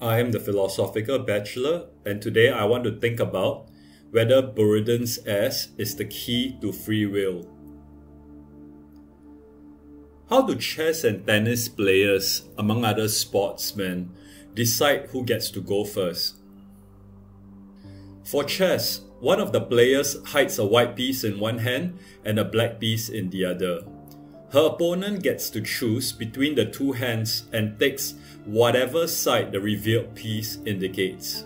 I am the Philosophical Bachelor, and today I want to think about whether Buridan's Ass is the key to free will. How do chess and tennis players, among other sportsmen, decide who gets to go first? For chess, one of the players hides a white piece in one hand and a black piece in the other. Her opponent gets to choose between the two hands and takes whatever side the revealed piece indicates.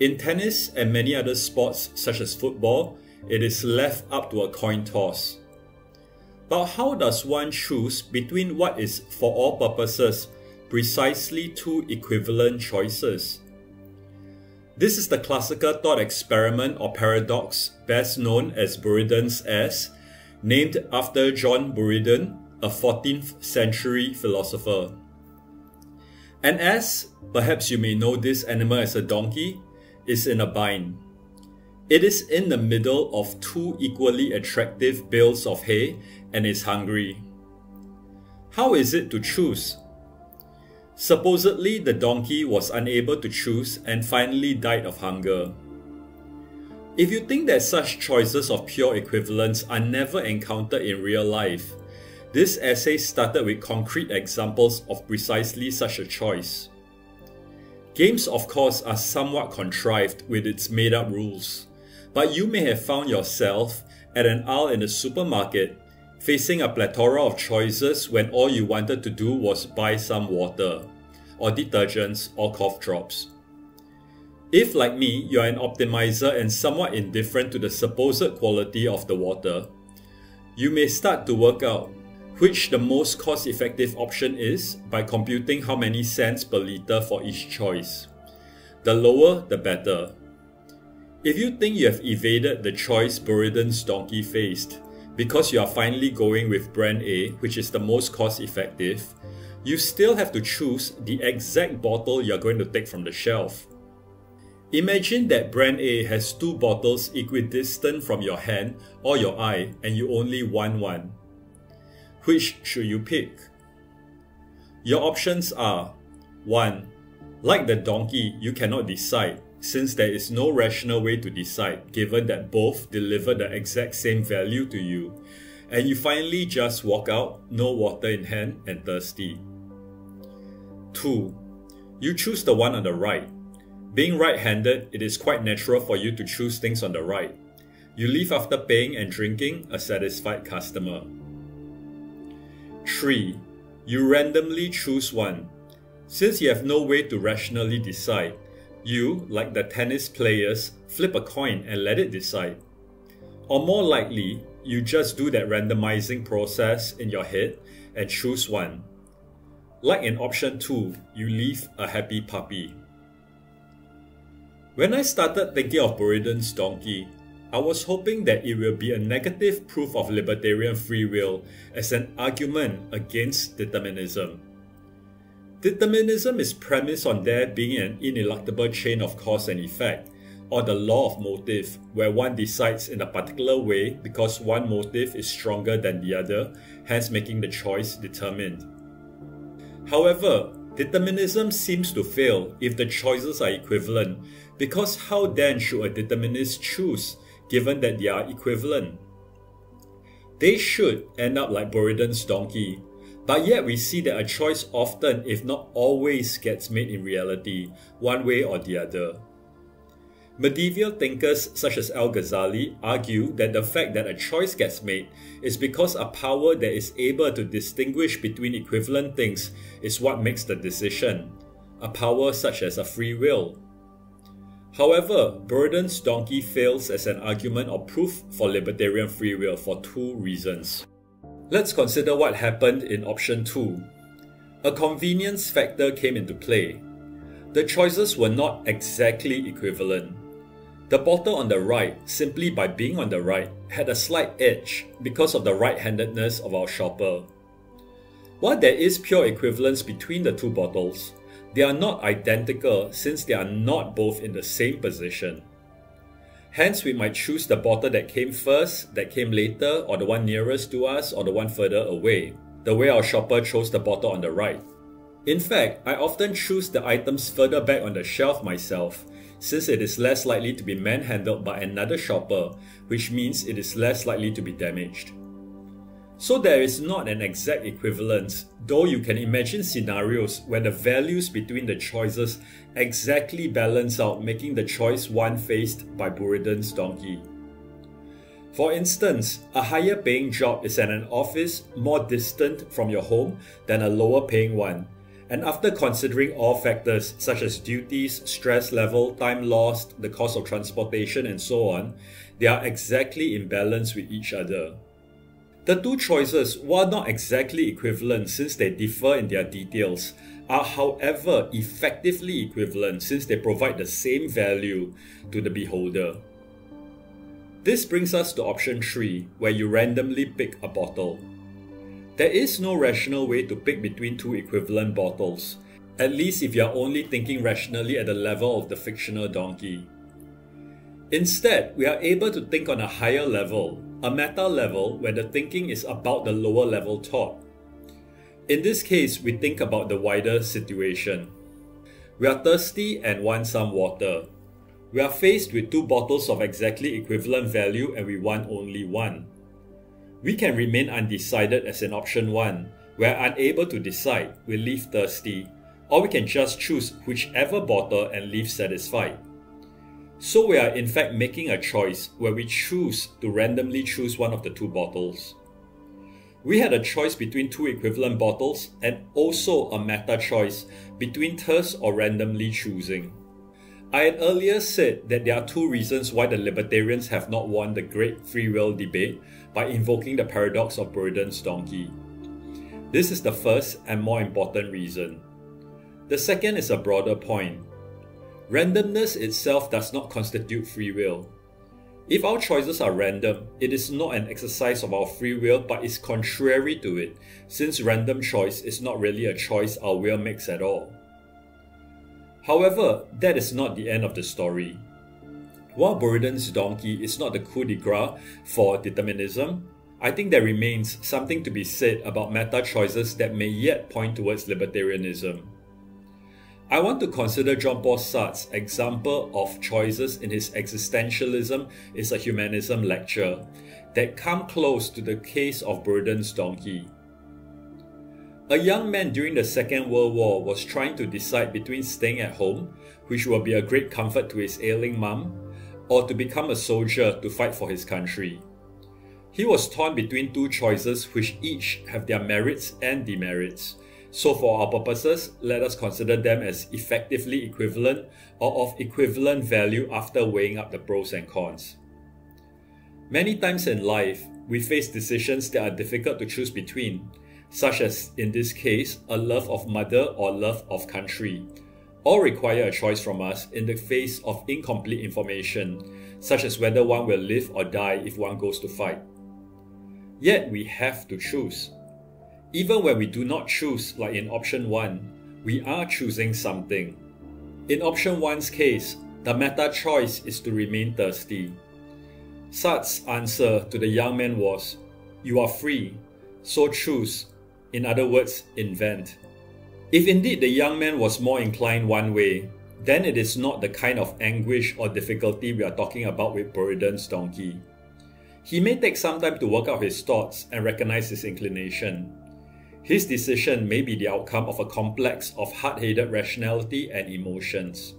In tennis and many other sports such as football, it is left up to a coin toss. But how does one choose between what is, for all purposes, precisely two equivalent choices? This is the classical thought experiment or paradox best known as Buridan's Ass named after John Buridan, a 14th century philosopher. An ass, perhaps you may know this animal as a donkey, is in a bind. It is in the middle of two equally attractive bales of hay and is hungry. How is it to choose? Supposedly, the donkey was unable to choose and finally died of hunger. If you think that such choices of pure equivalence are never encountered in real life, this essay started with concrete examples of precisely such a choice. Games, of course, are somewhat contrived with its made up rules, but you may have found yourself at an aisle in a supermarket facing a plethora of choices when all you wanted to do was buy some water, or detergents, or cough drops. If, like me, you are an optimizer and somewhat indifferent to the supposed quality of the water, you may start to work out which the most cost effective option is by computing how many cents per litre for each choice. The lower, the better. If you think you have evaded the choice Buridan's donkey faced, because you are finally going with brand A, which is the most cost effective, you still have to choose the exact bottle you are going to take from the shelf. Imagine that brand A has two bottles equidistant from your hand or your eye and you only want one. Which should you pick? Your options are 1. Like the donkey, you cannot decide since there is no rational way to decide given that both deliver the exact same value to you and you finally just walk out, no water in hand and thirsty. 2. You choose the one on the right being right-handed, it is quite natural for you to choose things on the right. You leave after paying and drinking a satisfied customer. 3. You randomly choose one. Since you have no way to rationally decide, you, like the tennis players, flip a coin and let it decide. Or more likely, you just do that randomizing process in your head and choose one. Like in option 2, you leave a happy puppy. When I started thinking of Buridan's donkey, I was hoping that it will be a negative proof of libertarian free will as an argument against determinism. Determinism is premised on there being an ineluctable chain of cause and effect, or the law of motive, where one decides in a particular way because one motive is stronger than the other, hence making the choice determined. However, determinism seems to fail if the choices are equivalent because how then should a determinist choose, given that they are equivalent? They should end up like Buridan's donkey, but yet we see that a choice often, if not always, gets made in reality, one way or the other. Medieval thinkers such as Al Ghazali argue that the fact that a choice gets made is because a power that is able to distinguish between equivalent things is what makes the decision, a power such as a free will. However, Buridan's donkey fails as an argument or proof for libertarian free will for two reasons. Let's consider what happened in option 2. A convenience factor came into play. The choices were not exactly equivalent. The bottle on the right, simply by being on the right, had a slight edge because of the right handedness of our shopper. While there is pure equivalence between the two bottles, they are not identical since they are not both in the same position. Hence, we might choose the bottle that came first, that came later, or the one nearest to us, or the one further away, the way our shopper chose the bottle on the right. In fact, I often choose the items further back on the shelf myself, since it is less likely to be manhandled by another shopper, which means it is less likely to be damaged. So there is not an exact equivalence, though you can imagine scenarios where the values between the choices exactly balance out making the choice one faced by Buridan's donkey. For instance, a higher paying job is at an office more distant from your home than a lower paying one. And after considering all factors such as duties, stress level, time lost, the cost of transportation, and so on, they are exactly in balance with each other. The two choices, while not exactly equivalent since they differ in their details, are however effectively equivalent since they provide the same value to the beholder. This brings us to option 3, where you randomly pick a bottle. There is no rational way to pick between two equivalent bottles, at least if you are only thinking rationally at the level of the fictional donkey. Instead, we are able to think on a higher level, a meta level where the thinking is about the lower level thought. In this case, we think about the wider situation. We are thirsty and want some water. We are faced with two bottles of exactly equivalent value and we want only one. We can remain undecided as in option 1, we are unable to decide, we leave thirsty, or we can just choose whichever bottle and leave satisfied. So we are in fact making a choice where we choose to randomly choose one of the two bottles. We had a choice between two equivalent bottles and also a meta choice between thirst or randomly choosing. I had earlier said that there are two reasons why the libertarians have not won the great free will debate by invoking the paradox of Buridan's donkey. This is the first and more important reason. The second is a broader point. Randomness itself does not constitute free will. If our choices are random, it is not an exercise of our free will but is contrary to it, since random choice is not really a choice our will makes at all. However, that is not the end of the story. While Buridan's donkey is not the coup de grace for determinism, I think there remains something to be said about meta choices that may yet point towards libertarianism. I want to consider Jean-Paul Sartre's example of choices in his Existentialism is a Humanism lecture that come close to the case of Buridan's donkey. A young man during the Second World War was trying to decide between staying at home, which would be a great comfort to his ailing mum, or to become a soldier to fight for his country. He was torn between two choices which each have their merits and demerits. So, for our purposes, let us consider them as effectively equivalent or of equivalent value after weighing up the pros and cons. Many times in life, we face decisions that are difficult to choose between, such as in this case, a love of mother or love of country, all require a choice from us in the face of incomplete information, such as whether one will live or die if one goes to fight. Yet we have to choose. Even when we do not choose, like in option 1, we are choosing something. In option 1's case, the meta choice is to remain thirsty. Sartre's answer to the young man was, You are free, so choose. In other words, invent. If indeed the young man was more inclined one way, then it is not the kind of anguish or difficulty we are talking about with Buridan's donkey. He may take some time to work out his thoughts and recognize his inclination. His decision may be the outcome of a complex of hard headed rationality and emotions.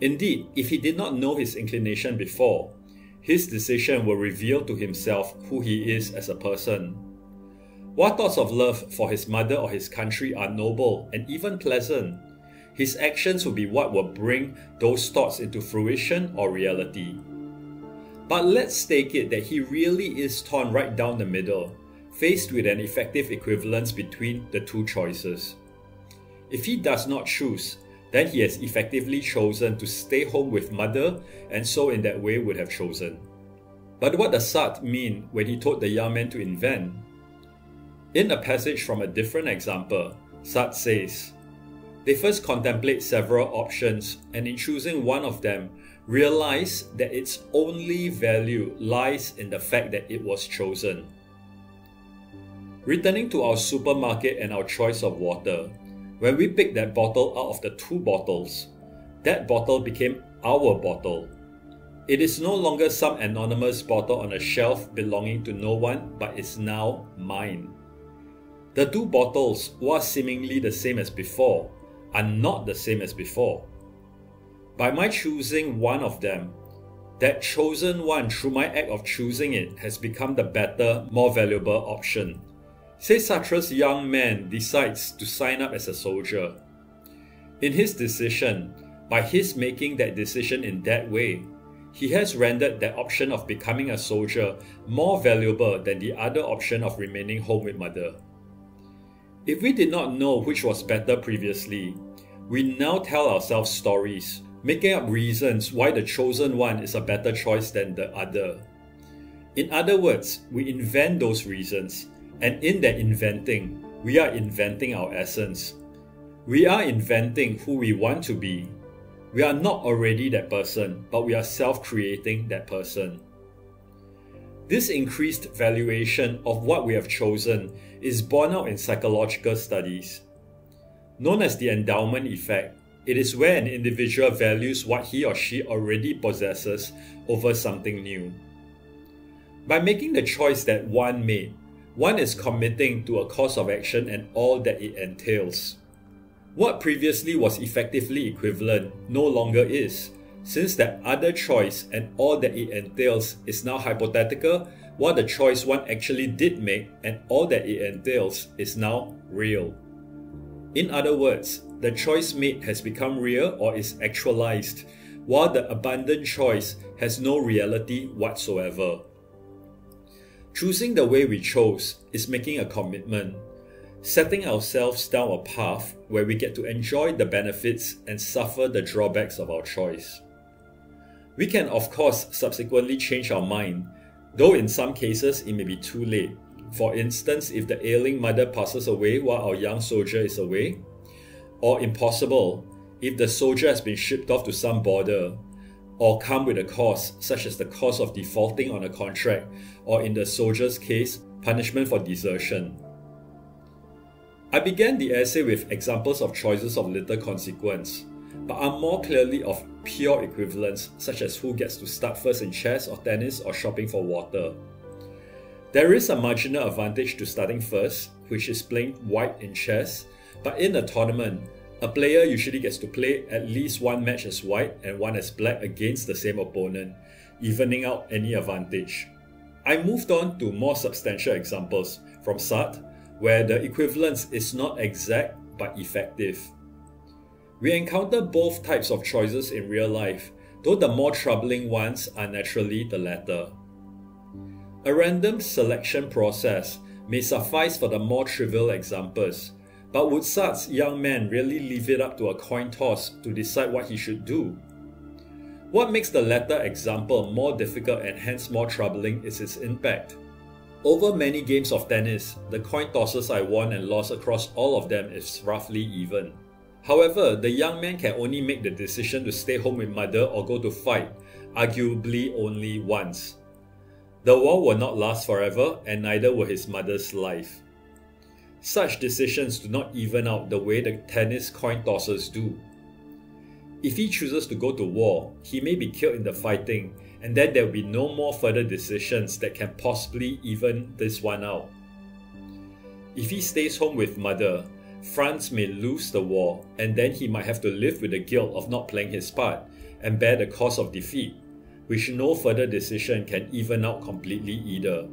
Indeed, if he did not know his inclination before, his decision will reveal to himself who he is as a person. What thoughts of love for his mother or his country are noble and even pleasant, his actions will be what will bring those thoughts into fruition or reality. But let's take it that he really is torn right down the middle faced with an effective equivalence between the two choices. If he does not choose, then he has effectively chosen to stay home with mother and so in that way would have chosen. But what does Sartre mean when he told the young man to invent? In a passage from a different example, Sartre says, They first contemplate several options and in choosing one of them, realize that its only value lies in the fact that it was chosen. Returning to our supermarket and our choice of water, when we picked that bottle out of the two bottles, that bottle became our bottle. It is no longer some anonymous bottle on a shelf belonging to no one, but is now mine. The two bottles, while seemingly the same as before, are not the same as before. By my choosing one of them, that chosen one through my act of choosing it has become the better, more valuable option. Say Sartre's young man decides to sign up as a soldier. In his decision, by his making that decision in that way, he has rendered that option of becoming a soldier more valuable than the other option of remaining home with mother. If we did not know which was better previously, we now tell ourselves stories, making up reasons why the chosen one is a better choice than the other. In other words, we invent those reasons, and in that inventing, we are inventing our essence. We are inventing who we want to be we are not already that person, but we are self creating that person. This increased valuation of what we have chosen is borne out in psychological studies. Known as the endowment effect, it is where an individual values what he or she already possesses over something new. By making the choice that one made, one is committing to a course of action and all that it entails. What previously was effectively equivalent no longer is, since that other choice and all that it entails is now hypothetical, while the choice one actually did make and all that it entails is now real. In other words, the choice made has become real or is actualized, while the abandoned choice has no reality whatsoever. Choosing the way we chose is making a commitment setting ourselves down a path where we get to enjoy the benefits and suffer the drawbacks of our choice. We can, of course, subsequently change our mind, though in some cases it may be too late. For instance, if the ailing mother passes away while our young soldier is away, or impossible, if the soldier has been shipped off to some border, or come with a cost, such as the cost of defaulting on a contract, or in the soldier's case, punishment for desertion. I began the essay with examples of choices of little consequence, but are more clearly of pure equivalence, such as who gets to start first in chess or tennis or shopping for water. There is a marginal advantage to starting first, which is playing white in chess, but in a tournament, a player usually gets to play at least one match as white and one as black against the same opponent, evening out any advantage. I moved on to more substantial examples from Sartre, where the equivalence is not exact but effective. We encounter both types of choices in real life, though the more troubling ones are naturally the latter. A random selection process may suffice for the more trivial examples, but would such young man really leave it up to a coin toss to decide what he should do? What makes the latter example more difficult and hence more troubling is its impact. Over many games of tennis, the coin tosses I won and lost across all of them is roughly even. However, the young man can only make the decision to stay home with mother or go to fight, arguably only once. The war will not last forever, and neither will his mother's life. Such decisions do not even out the way the tennis coin tossers do. If he chooses to go to war, he may be killed in the fighting, and then there will be no more further decisions that can possibly even this one out. If he stays home with mother, France may lose the war, and then he might have to live with the guilt of not playing his part and bear the cost of defeat, which no further decision can even out completely either.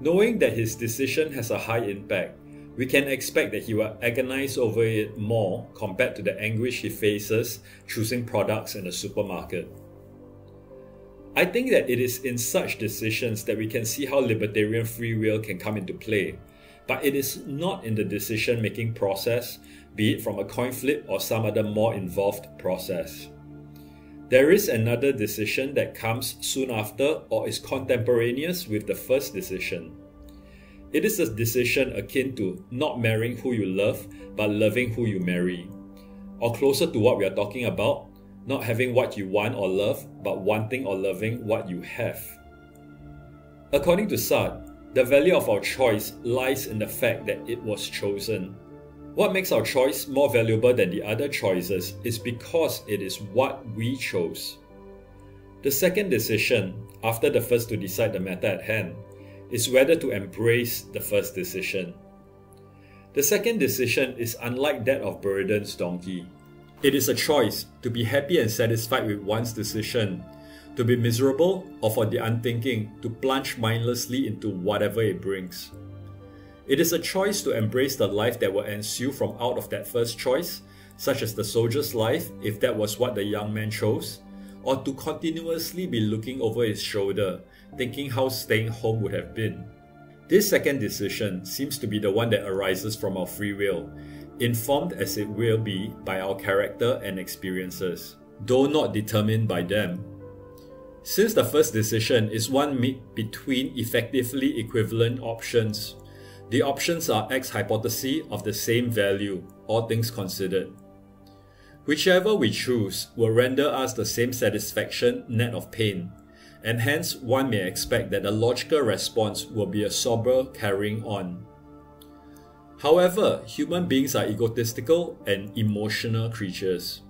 Knowing that his decision has a high impact, we can expect that he will agonize over it more compared to the anguish he faces choosing products in a supermarket. I think that it is in such decisions that we can see how libertarian free will can come into play, but it is not in the decision making process, be it from a coin flip or some other more involved process. There is another decision that comes soon after or is contemporaneous with the first decision. It is a decision akin to not marrying who you love, but loving who you marry. Or closer to what we are talking about, not having what you want or love, but wanting or loving what you have. According to Sartre, the value of our choice lies in the fact that it was chosen. What makes our choice more valuable than the other choices is because it is what we chose. The second decision, after the first to decide the matter at hand, is whether to embrace the first decision. The second decision is unlike that of Buridan's donkey. It is a choice to be happy and satisfied with one's decision, to be miserable, or for the unthinking to plunge mindlessly into whatever it brings. It is a choice to embrace the life that will ensue from out of that first choice, such as the soldier's life if that was what the young man chose, or to continuously be looking over his shoulder, thinking how staying home would have been. This second decision seems to be the one that arises from our free will, informed as it will be by our character and experiences, though not determined by them. Since the first decision is one made between effectively equivalent options, the options are ex hypothesi of the same value, all things considered. Whichever we choose will render us the same satisfaction net of pain, and hence one may expect that the logical response will be a sober carrying on. However, human beings are egotistical and emotional creatures.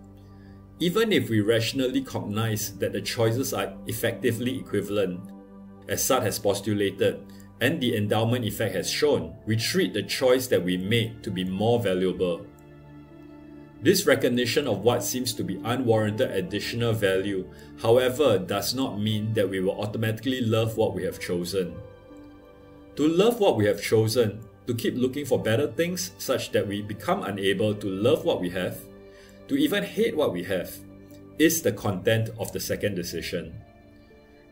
Even if we rationally cognize that the choices are effectively equivalent, as Sartre has postulated, and the endowment effect has shown, we treat the choice that we made to be more valuable. This recognition of what seems to be unwarranted additional value, however, does not mean that we will automatically love what we have chosen. To love what we have chosen, to keep looking for better things such that we become unable to love what we have, to even hate what we have, is the content of the second decision.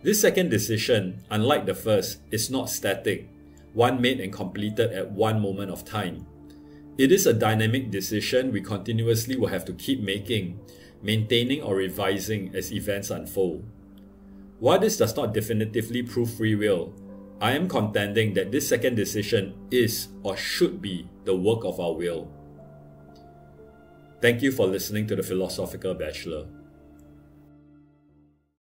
This second decision, unlike the first, is not static, one made and completed at one moment of time. It is a dynamic decision we continuously will have to keep making, maintaining or revising as events unfold. While this does not definitively prove free will, I am contending that this second decision is or should be the work of our will. Thank you for listening to the Philosophical Bachelor.